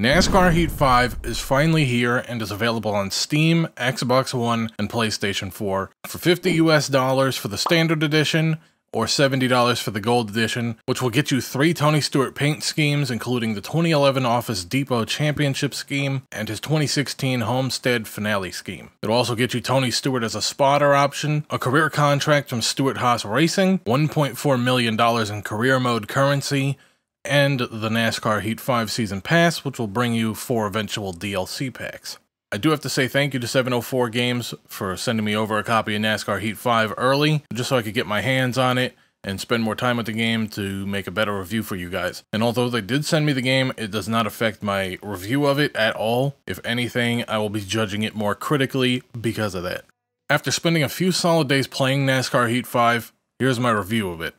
NASCAR Heat 5 is finally here and is available on Steam, Xbox One, and PlayStation 4 for 50 US dollars for the standard edition or $70 for the gold edition, which will get you three Tony Stewart paint schemes, including the 2011 Office Depot Championship scheme and his 2016 Homestead Finale scheme. It'll also get you Tony Stewart as a spotter option, a career contract from Stewart Haas Racing, $1.4 million in career mode currency, and the NASCAR Heat 5 Season Pass, which will bring you four eventual DLC packs. I do have to say thank you to 704 Games for sending me over a copy of NASCAR Heat 5 early, just so I could get my hands on it and spend more time with the game to make a better review for you guys. And although they did send me the game, it does not affect my review of it at all. If anything, I will be judging it more critically because of that. After spending a few solid days playing NASCAR Heat 5, here's my review of it.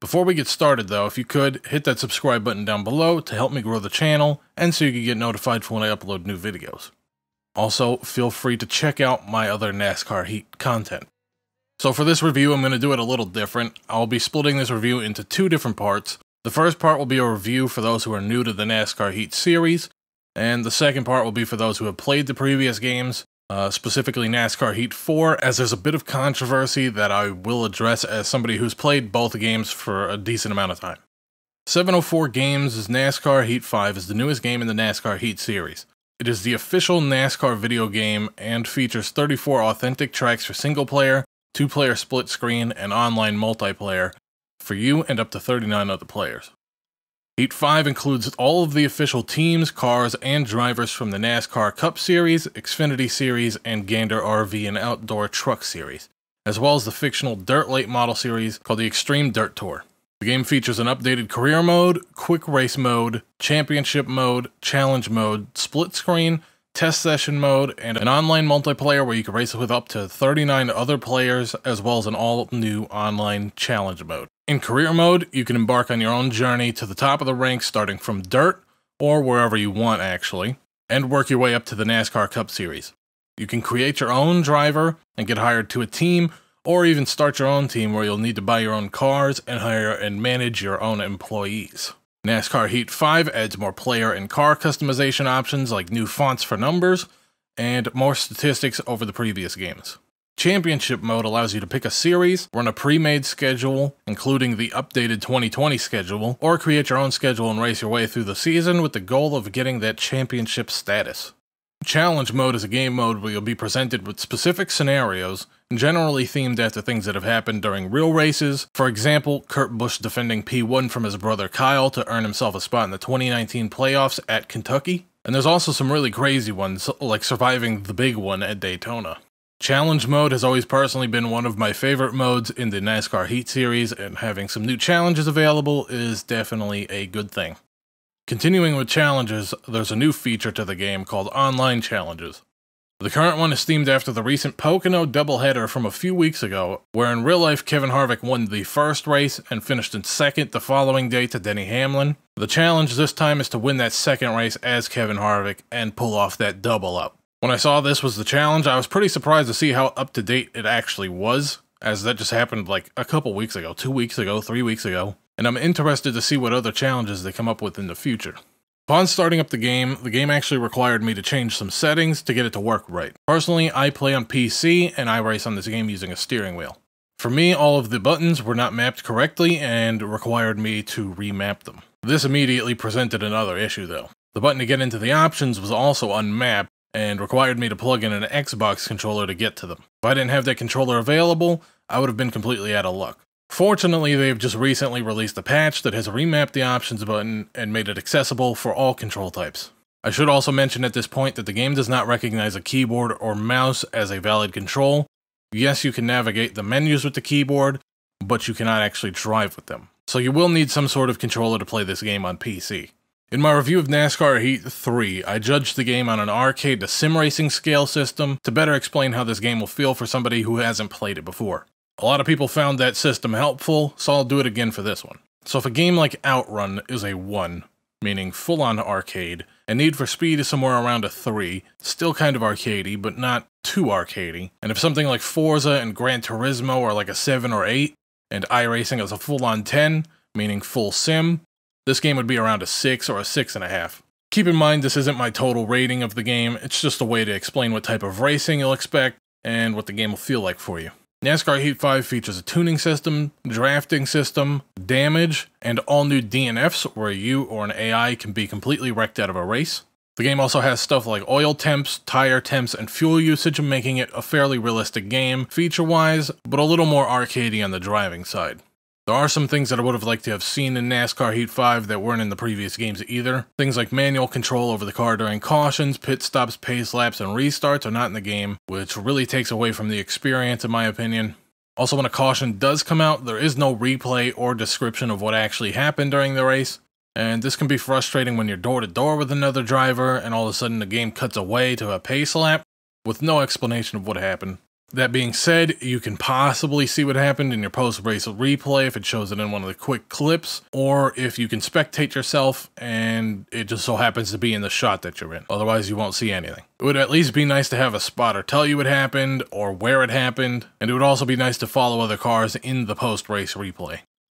Before we get started though, if you could, hit that subscribe button down below to help me grow the channel and so you can get notified for when I upload new videos. Also, feel free to check out my other NASCAR Heat content. So for this review, I'm going to do it a little different. I'll be splitting this review into two different parts. The first part will be a review for those who are new to the NASCAR Heat series, and the second part will be for those who have played the previous games uh, specifically NASCAR Heat 4, as there's a bit of controversy that I will address as somebody who's played both games for a decent amount of time. 704 Games' is NASCAR Heat 5 is the newest game in the NASCAR Heat series. It is the official NASCAR video game and features 34 authentic tracks for single player, two player split screen, and online multiplayer for you and up to 39 other players. Heat 5 includes all of the official teams, cars, and drivers from the NASCAR Cup Series, Xfinity Series, and Gander RV and Outdoor Truck Series, as well as the fictional Dirt Late Model Series called the Extreme Dirt Tour. The game features an updated career mode, quick race mode, championship mode, challenge mode, split screen, test session mode, and an online multiplayer where you can race with up to 39 other players, as well as an all new online challenge mode. In career mode, you can embark on your own journey to the top of the ranks starting from dirt, or wherever you want actually, and work your way up to the NASCAR Cup Series. You can create your own driver and get hired to a team, or even start your own team where you'll need to buy your own cars and hire and manage your own employees. NASCAR Heat 5 adds more player and car customization options like new fonts for numbers, and more statistics over the previous games. Championship mode allows you to pick a series, run a pre-made schedule, including the updated 2020 schedule, or create your own schedule and race your way through the season with the goal of getting that championship status. Challenge mode is a game mode where you'll be presented with specific scenarios, generally themed after things that have happened during real races. For example, Kurt Busch defending P1 from his brother Kyle to earn himself a spot in the 2019 playoffs at Kentucky. And there's also some really crazy ones, like surviving the big one at Daytona. Challenge mode has always personally been one of my favorite modes in the NASCAR Heat series, and having some new challenges available is definitely a good thing. Continuing with challenges, there's a new feature to the game called Online Challenges. The current one is themed after the recent Pocono doubleheader from a few weeks ago, where in real life Kevin Harvick won the first race and finished in second the following day to Denny Hamlin. The challenge this time is to win that second race as Kevin Harvick and pull off that double up. When I saw this was the challenge, I was pretty surprised to see how up to date it actually was, as that just happened like a couple weeks ago, two weeks ago, three weeks ago, and I'm interested to see what other challenges they come up with in the future. Upon starting up the game, the game actually required me to change some settings to get it to work right. Personally, I play on PC and I race on this game using a steering wheel. For me, all of the buttons were not mapped correctly and required me to remap them. This immediately presented another issue though. The button to get into the options was also unmapped, and required me to plug in an Xbox controller to get to them. If I didn't have that controller available, I would have been completely out of luck. Fortunately, they've just recently released a patch that has remapped the options button and made it accessible for all control types. I should also mention at this point that the game does not recognize a keyboard or mouse as a valid control. Yes, you can navigate the menus with the keyboard, but you cannot actually drive with them. So you will need some sort of controller to play this game on PC. In my review of NASCAR Heat 3, I judged the game on an arcade to sim racing scale system to better explain how this game will feel for somebody who hasn't played it before. A lot of people found that system helpful, so I'll do it again for this one. So if a game like Outrun is a 1, meaning full on arcade, and Need for Speed is somewhere around a 3, still kind of arcadey, but not too arcadey, and if something like Forza and Gran Turismo are like a 7 or 8, and iRacing is a full on 10, meaning full sim, this game would be around a 6 or a 6.5. Keep in mind, this isn't my total rating of the game, it's just a way to explain what type of racing you'll expect and what the game will feel like for you. NASCAR Heat 5 features a tuning system, drafting system, damage, and all new DNFs where you or an AI can be completely wrecked out of a race. The game also has stuff like oil temps, tire temps, and fuel usage, making it a fairly realistic game feature-wise, but a little more arcadey on the driving side. There are some things that I would have liked to have seen in NASCAR Heat 5 that weren't in the previous games either. Things like manual control over the car during cautions, pit stops, pace laps, and restarts are not in the game, which really takes away from the experience in my opinion. Also, when a caution does come out, there is no replay or description of what actually happened during the race, and this can be frustrating when you're door to door with another driver and all of a sudden the game cuts away to a pace lap with no explanation of what happened. That being said, you can possibly see what happened in your post race replay if it shows it in one of the quick clips, or if you can spectate yourself and it just so happens to be in the shot that you're in. Otherwise, you won't see anything. It would at least be nice to have a spotter tell you what happened or where it happened, and it would also be nice to follow other cars in the post race replay.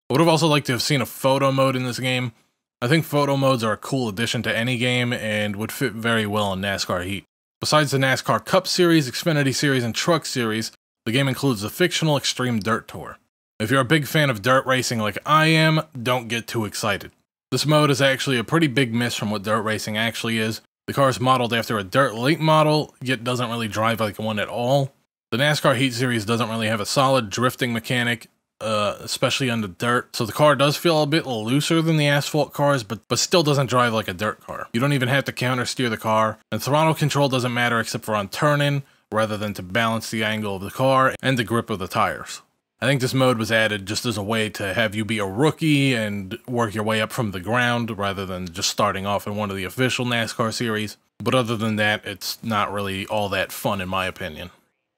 I would have also liked to have seen a photo mode in this game. I think photo modes are a cool addition to any game and would fit very well in NASCAR Heat. Besides the NASCAR Cup Series, Xfinity Series, and Truck Series, the game includes the fictional Extreme Dirt Tour. If you're a big fan of dirt racing like I am, don't get too excited. This mode is actually a pretty big miss from what dirt racing actually is. The car is modeled after a dirt late model, yet doesn't really drive like one at all. The NASCAR Heat Series doesn't really have a solid drifting mechanic, uh, especially on the dirt. So the car does feel a bit looser than the asphalt cars, but, but still doesn't drive like a dirt car. You don't even have to counter steer the car, and throttle control doesn't matter except for on turning, rather than to balance the angle of the car and the grip of the tires. I think this mode was added just as a way to have you be a rookie and work your way up from the ground rather than just starting off in one of the official NASCAR series. But other than that, it's not really all that fun in my opinion.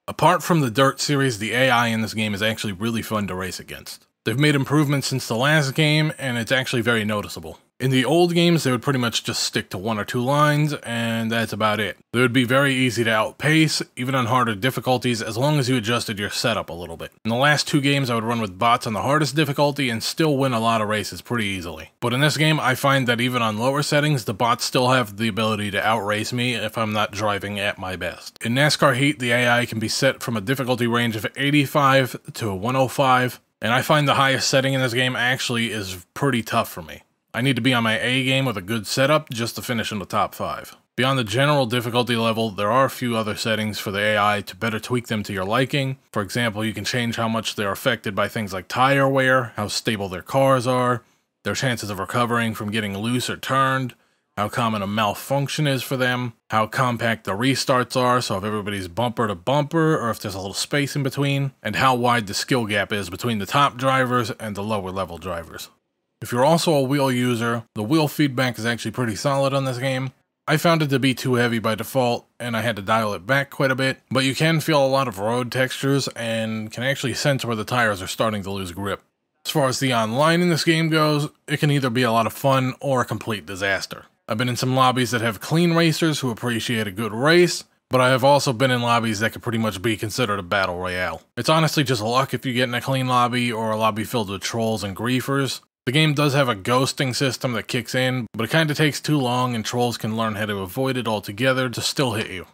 Apart from the Dirt series, the AI in this game is actually really fun to race against. They've made improvements since the last game, and it's actually very noticeable. In the old games, they would pretty much just stick to one or two lines, and that's about it. They would be very easy to outpace, even on harder difficulties, as long as you adjusted your setup a little bit. In the last two games, I would run with bots on the hardest difficulty and still win a lot of races pretty easily. But in this game, I find that even on lower settings, the bots still have the ability to outrace me if I'm not driving at my best. In NASCAR Heat, the AI can be set from a difficulty range of 85 to 105, and I find the highest setting in this game actually is pretty tough for me. I need to be on my A game with a good setup just to finish in the top 5. Beyond the general difficulty level, there are a few other settings for the AI to better tweak them to your liking. For example, you can change how much they're affected by things like tire wear, how stable their cars are, their chances of recovering from getting loose or turned, how common a malfunction is for them, how compact the restarts are, so if everybody's bumper to bumper or if there's a little space in between, and how wide the skill gap is between the top drivers and the lower level drivers. If you're also a wheel user, the wheel feedback is actually pretty solid on this game. I found it to be too heavy by default, and I had to dial it back quite a bit, but you can feel a lot of road textures and can actually sense where the tires are starting to lose grip. As far as the online in this game goes, it can either be a lot of fun or a complete disaster. I've been in some lobbies that have clean racers who appreciate a good race, but I have also been in lobbies that could pretty much be considered a battle royale. It's honestly just luck if you get in a clean lobby or a lobby filled with trolls and griefers, the game does have a ghosting system that kicks in, but it kinda takes too long and trolls can learn how to avoid it altogether to still hit you.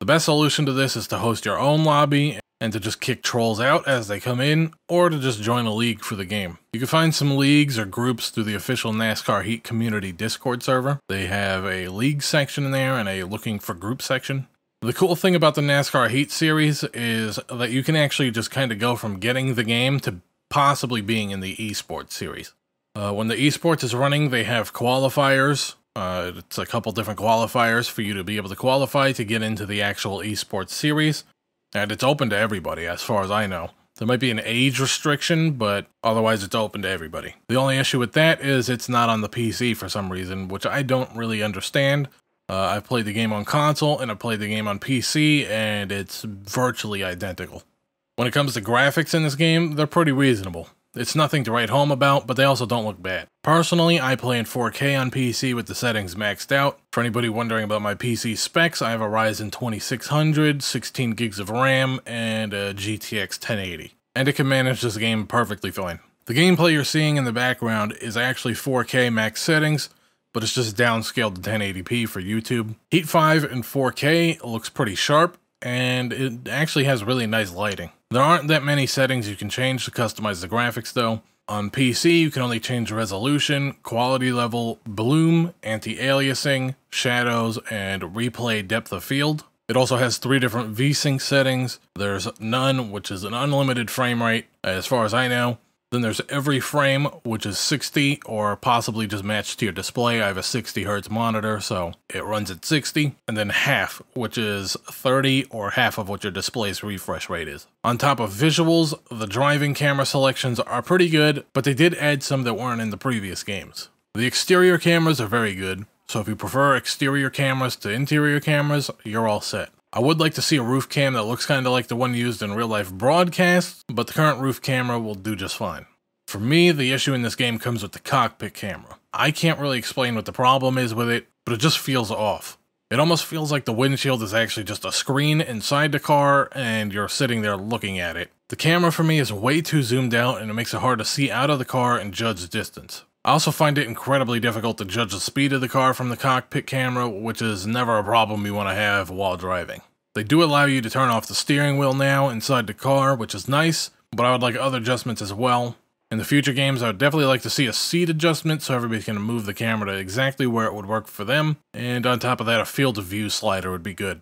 The best solution to this is to host your own lobby and to just kick trolls out as they come in, or to just join a league for the game. You can find some leagues or groups through the official NASCAR Heat Community Discord server. They have a league section in there and a looking for group section. The cool thing about the NASCAR Heat series is that you can actually just kind of go from getting the game to possibly being in the esports series. Uh, when the esports is running, they have qualifiers. Uh, it's a couple different qualifiers for you to be able to qualify to get into the actual esports series. And it's open to everybody, as far as I know. There might be an age restriction, but otherwise it's open to everybody. The only issue with that is it's not on the PC for some reason, which I don't really understand. Uh, I've played the game on console and I've played the game on PC, and it's virtually identical. When it comes to graphics in this game, they're pretty reasonable. It's nothing to write home about, but they also don't look bad. Personally, I play in 4K on PC with the settings maxed out. For anybody wondering about my PC specs, I have a Ryzen 2600, 16 gigs of RAM, and a GTX 1080. And it can manage this game perfectly fine. The gameplay you're seeing in the background is actually 4K max settings, but it's just downscaled to 1080p for YouTube. Heat 5 in 4K looks pretty sharp, and it actually has really nice lighting. There aren't that many settings you can change to customize the graphics though. On PC, you can only change resolution, quality level, bloom, anti-aliasing, shadows, and replay depth of field. It also has three different VSync settings. There's none, which is an unlimited frame rate, as far as I know. Then there's every frame, which is 60 or possibly just matched to your display. I have a 60 hertz monitor, so it runs at 60. And then half, which is 30 or half of what your display's refresh rate is. On top of visuals, the driving camera selections are pretty good, but they did add some that weren't in the previous games. The exterior cameras are very good, so if you prefer exterior cameras to interior cameras, you're all set. I would like to see a roof cam that looks kind of like the one used in real life broadcasts, but the current roof camera will do just fine. For me, the issue in this game comes with the cockpit camera. I can't really explain what the problem is with it, but it just feels off. It almost feels like the windshield is actually just a screen inside the car and you're sitting there looking at it. The camera for me is way too zoomed out and it makes it hard to see out of the car and judge distance. I also find it incredibly difficult to judge the speed of the car from the cockpit camera, which is never a problem you want to have while driving. They do allow you to turn off the steering wheel now inside the car, which is nice, but I would like other adjustments as well. In the future games, I would definitely like to see a seat adjustment so everybody can move the camera to exactly where it would work for them, and on top of that, a field of view slider would be good.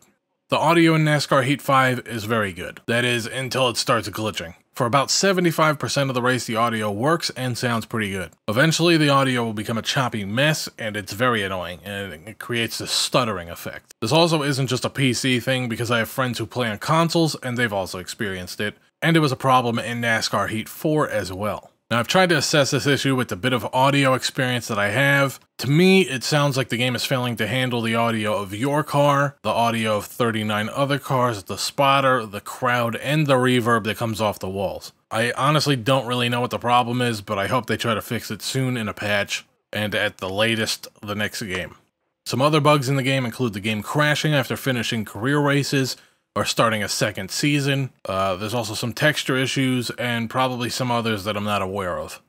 The audio in NASCAR Heat 5 is very good. That is, until it starts glitching. For about 75% of the race, the audio works and sounds pretty good. Eventually, the audio will become a choppy mess, and it's very annoying, and it creates this stuttering effect. This also isn't just a PC thing, because I have friends who play on consoles, and they've also experienced it, and it was a problem in NASCAR Heat 4 as well. Now, I've tried to assess this issue with the bit of audio experience that I have. To me, it sounds like the game is failing to handle the audio of your car, the audio of 39 other cars, the spotter, the crowd, and the reverb that comes off the walls. I honestly don't really know what the problem is, but I hope they try to fix it soon in a patch, and at the latest, the next game. Some other bugs in the game include the game crashing after finishing career races, or starting a second season. Uh, there's also some texture issues and probably some others that I'm not aware of.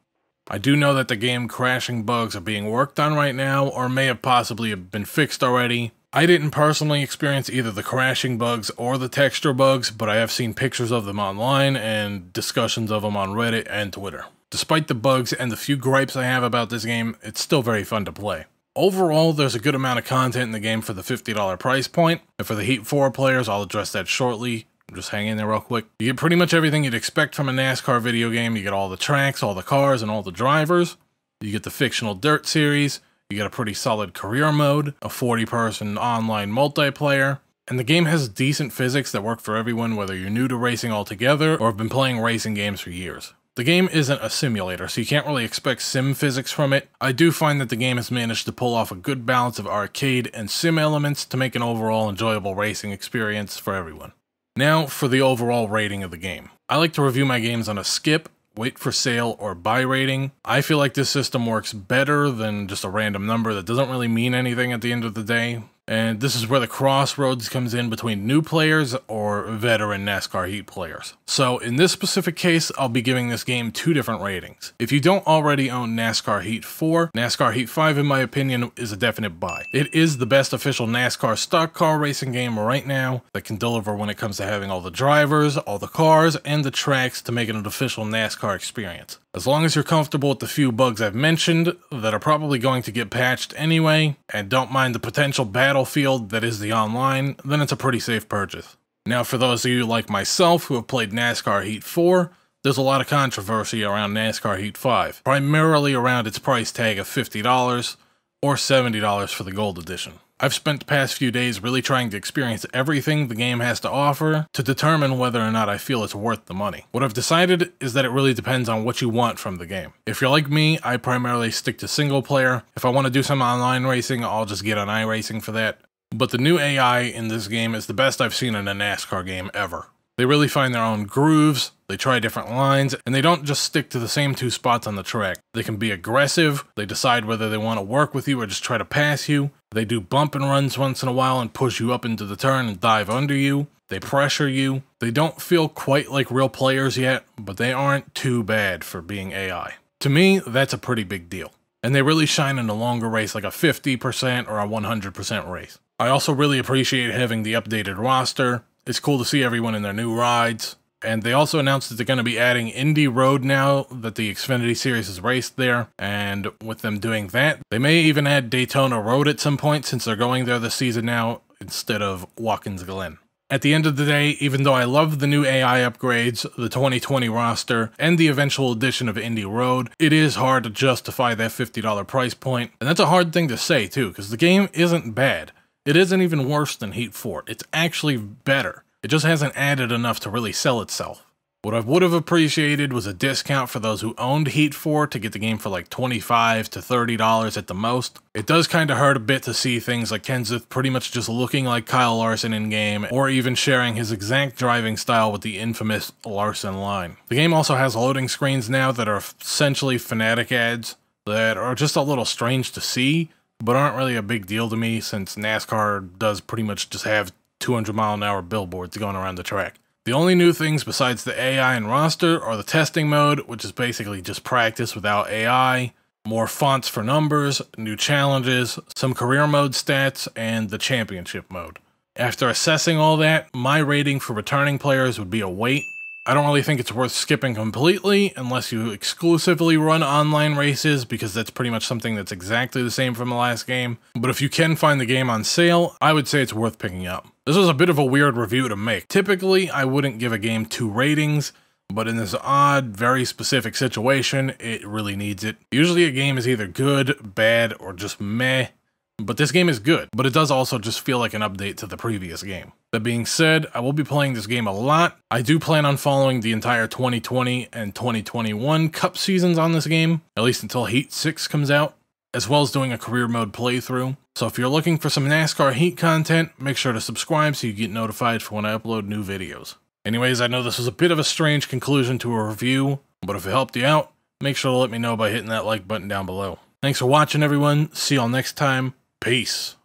I do know that the game crashing bugs are being worked on right now or may have possibly been fixed already. I didn't personally experience either the crashing bugs or the texture bugs, but I have seen pictures of them online and discussions of them on Reddit and Twitter. Despite the bugs and the few gripes I have about this game, it's still very fun to play. Overall, there's a good amount of content in the game for the $50 price point, and for the Heat 4 players, I'll address that shortly. Just hang in there real quick. You get pretty much everything you'd expect from a NASCAR video game. You get all the tracks, all the cars, and all the drivers. You get the fictional Dirt series. You get a pretty solid career mode, a 40 person online multiplayer, and the game has decent physics that work for everyone, whether you're new to racing altogether or have been playing racing games for years. The game isn't a simulator, so you can't really expect sim physics from it. I do find that the game has managed to pull off a good balance of arcade and sim elements to make an overall enjoyable racing experience for everyone. Now for the overall rating of the game. I like to review my games on a skip, wait for sale, or buy rating. I feel like this system works better than just a random number that doesn't really mean anything at the end of the day. And this is where the crossroads comes in between new players or veteran NASCAR Heat players. So in this specific case, I'll be giving this game two different ratings. If you don't already own NASCAR Heat 4, NASCAR Heat 5 in my opinion is a definite buy. It is the best official NASCAR stock car racing game right now that can deliver when it comes to having all the drivers, all the cars, and the tracks to make it an official NASCAR experience. As long as you're comfortable with the few bugs I've mentioned that are probably going to get patched anyway, and don't mind the potential battlefield that is the online, then it's a pretty safe purchase. Now for those of you like myself who have played NASCAR Heat 4, there's a lot of controversy around NASCAR Heat 5, primarily around its price tag of $50 or $70 for the Gold Edition. I've spent the past few days really trying to experience everything the game has to offer to determine whether or not I feel it's worth the money. What I've decided is that it really depends on what you want from the game. If you're like me, I primarily stick to single player. If I want to do some online racing, I'll just get on iRacing for that. But the new AI in this game is the best I've seen in a NASCAR game ever. They really find their own grooves, they try different lines, and they don't just stick to the same two spots on the track. They can be aggressive, they decide whether they want to work with you or just try to pass you. They do bump and runs once in a while and push you up into the turn and dive under you. They pressure you. They don't feel quite like real players yet, but they aren't too bad for being AI. To me, that's a pretty big deal. and they really shine in a longer race like a 50% or a 100% race. I also really appreciate having the updated roster. It's cool to see everyone in their new rides. And they also announced that they're going to be adding Indy Road now that the Xfinity Series is raced there. And with them doing that, they may even add Daytona Road at some point since they're going there this season now instead of Watkins Glen. At the end of the day, even though I love the new AI upgrades, the 2020 roster, and the eventual addition of Indy Road, it is hard to justify that $50 price point. And that's a hard thing to say too, because the game isn't bad. It isn't even worse than Heat 4. It's actually better. It just hasn't added enough to really sell itself. What I would have appreciated was a discount for those who owned Heat 4 to get the game for like 25 to $30 at the most. It does kind of hurt a bit to see things like Kenseth pretty much just looking like Kyle Larson in game, or even sharing his exact driving style with the infamous Larson line. The game also has loading screens now that are essentially Fanatec ads that are just a little strange to see, but aren't really a big deal to me since NASCAR does pretty much just have 200 mile an hour billboards going around the track. The only new things besides the AI and roster are the testing mode, which is basically just practice without AI, more fonts for numbers, new challenges, some career mode stats, and the championship mode. After assessing all that, my rating for returning players would be a wait. I don't really think it's worth skipping completely unless you exclusively run online races because that's pretty much something that's exactly the same from the last game. But if you can find the game on sale, I would say it's worth picking up. This was a bit of a weird review to make. Typically, I wouldn't give a game two ratings, but in this odd, very specific situation, it really needs it. Usually a game is either good, bad, or just meh, but this game is good, but it does also just feel like an update to the previous game. That being said, I will be playing this game a lot. I do plan on following the entire 2020 and 2021 Cup seasons on this game, at least until Heat 6 comes out as well as doing a career mode playthrough. So if you're looking for some NASCAR Heat content, make sure to subscribe so you get notified for when I upload new videos. Anyways, I know this was a bit of a strange conclusion to a review, but if it helped you out, make sure to let me know by hitting that like button down below. Thanks for watching everyone, see y'all next time, peace.